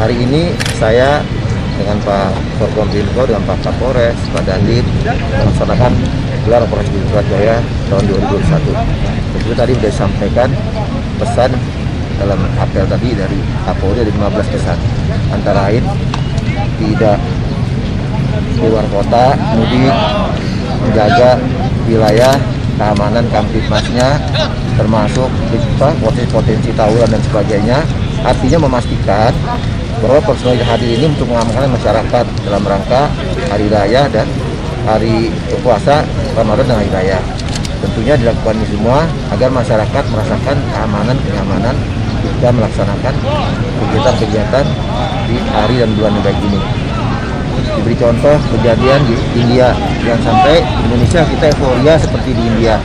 hari ini saya dengan Pak Forkompinfo, dengan Pak Kapolres, Pak Dandim melaksanakan gelar operasi Surat Jaya tahun 2021. Tentu tadi sudah disampaikan pesan dalam apel tadi dari Kapolri ada 15 pesan. Antara lain tidak keluar kota, mudik, menjaga wilayah keamanan kamtipmasnya termasuk potensi-potensi tawuran dan sebagainya artinya memastikan bahwa personil hadir ini untuk mengamankan masyarakat dalam rangka hari raya dan hari puasa Ramadan dan hari raya. Tentunya dilakukan ini semua agar masyarakat merasakan keamanan kenyamanan ketika melaksanakan kegiatan-kegiatan di hari dan bulan yang baik ini. Diberi contoh kejadian di India. Yang sampai Indonesia kita euforia seperti di India.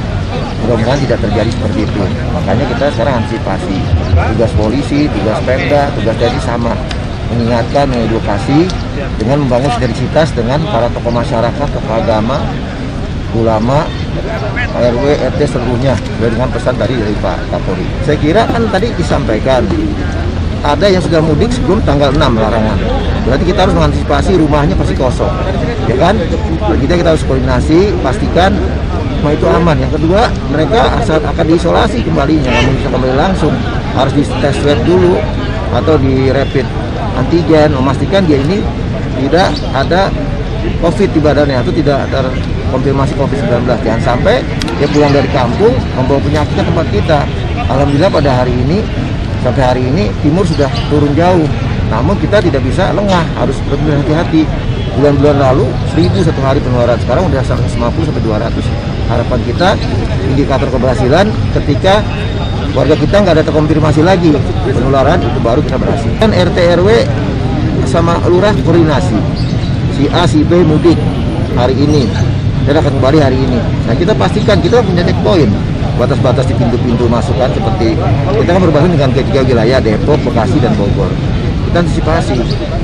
Mudah-mudahan tidak terjadi seperti itu. Makanya kita sekarang antisipasi. Tugas polisi, tugas Pemda, tugas TNI sama mengingatkan, mengedukasi dengan membangun sinergitas dengan para tokoh masyarakat, tokoh agama, ulama, RW, RT seluruhnya dengan pesan tadi dari Pak Kapolri. Saya kira kan tadi disampaikan ada yang sudah mudik sebelum tanggal 6 larangan. Berarti kita harus mengantisipasi rumahnya pasti kosong. Ya kan? Kita kita harus koordinasi, pastikan rumah itu aman. Yang kedua, mereka saat akan diisolasi kembalinya, nggak bisa kembali langsung. Harus di tes swab dulu atau di rapid antigen, memastikan dia ini tidak ada COVID di badannya atau tidak terkonfirmasi COVID-19. Jangan sampai dia pulang dari kampung membawa penyakitnya tempat kita. Alhamdulillah pada hari ini sampai hari ini timur sudah turun jauh namun kita tidak bisa lengah harus lebih hati-hati bulan-bulan lalu 1000 satu hari penularan sekarang udah 150 sampai 200 harapan kita indikator keberhasilan ketika warga kita nggak ada terkonfirmasi lagi penularan itu baru kita berhasil kan RT RW sama lurah koordinasi si A si B mudik hari ini dan akan kembali hari ini nah kita pastikan kita punya checkpoint batas-batas di pintu-pintu masukan seperti kita kan berbasis dengan ketiga wilayah Depok, Bekasi dan Bogor. Kita antisipasi.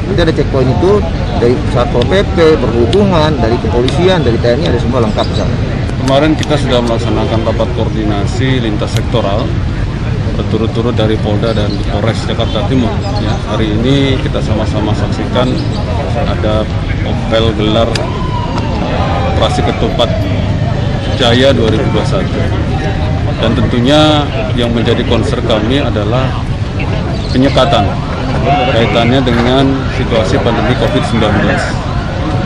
Kita ada checkpoint itu dari Satpol PP, perhubungan, dari kepolisian, dari TNI ada semua lengkap di sana. Kemarin kita sudah melaksanakan rapat koordinasi lintas sektoral berturut-turut dari Polda dan Polres Jakarta Timur. Ya, hari ini kita sama-sama saksikan ada Opel gelar operasi ketupat Jaya 2021 dan tentunya yang menjadi concern kami adalah penyekatan kaitannya dengan situasi pandemi COVID-19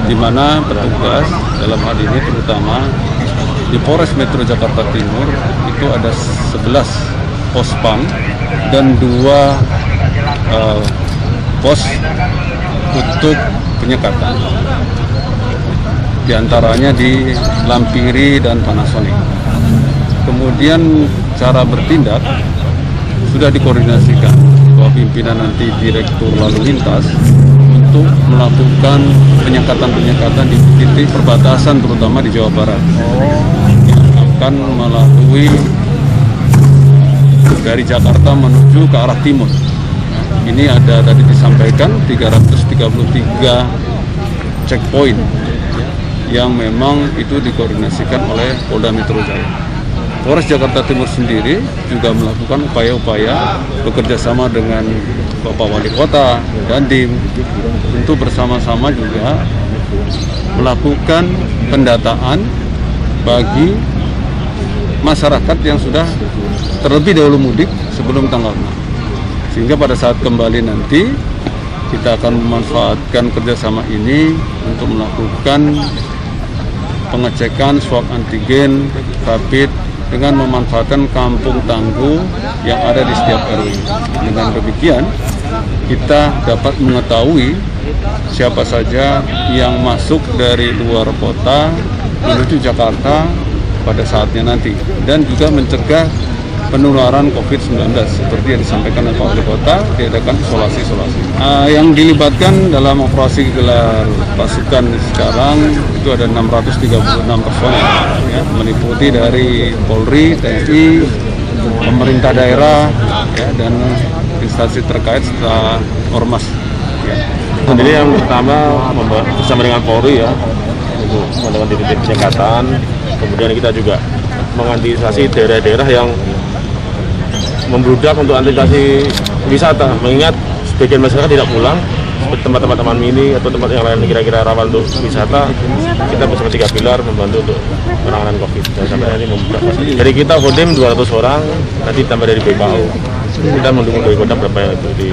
di mana petugas dalam hal ini terutama di Polres Metro Jakarta Timur itu ada 11 pospam dan dua uh, pos untuk penyekatan. Di antaranya di Lampiri dan Panasonic. Kemudian cara bertindak sudah dikoordinasikan bahwa pimpinan nanti direktur lalu lintas untuk melakukan penyekatan-penyekatan di titik perbatasan terutama di Jawa Barat. Yang akan melalui dari Jakarta menuju ke arah timur. Ini ada tadi disampaikan 333 checkpoint yang memang itu dikoordinasikan oleh Polda Metro Jaya. Polres Jakarta Timur sendiri juga melakukan upaya-upaya bekerja sama dengan Bapak Wali Kota dan DIM untuk bersama-sama juga melakukan pendataan bagi masyarakat yang sudah terlebih dahulu mudik sebelum tanggal 6. Sehingga pada saat kembali nanti kita akan memanfaatkan kerjasama ini untuk melakukan pengecekan swab antigen, rapid, dengan memanfaatkan kampung tangguh yang ada di setiap RW. Dengan demikian, kita dapat mengetahui siapa saja yang masuk dari luar kota menuju Jakarta pada saatnya nanti dan juga mencegah penularan COVID-19 seperti yang disampaikan oleh Pak Wali Kota diadakan isolasi-isolasi. Uh, yang dilibatkan dalam operasi gelar pasukan sekarang itu ada 636 personel ya, meliputi dari Polri, TNI, pemerintah daerah ya, dan instansi terkait serta ormas. Ya. Jadi yang pertama bersama dengan Polri ya untuk melakukan titik penyekatan, kemudian kita juga mengantisipasi daerah-daerah yang membludak untuk antisipasi wisata mengingat sebagian masyarakat tidak pulang seperti tempat-tempat taman mini atau tempat yang lain kira-kira rawan untuk wisata kita bersama tiga pilar membantu untuk penanganan covid. Dan sampai nanti membuka. Dari kita kodim 200 orang nanti tambah dari BPAU kita mendukung dari kota berapa itu di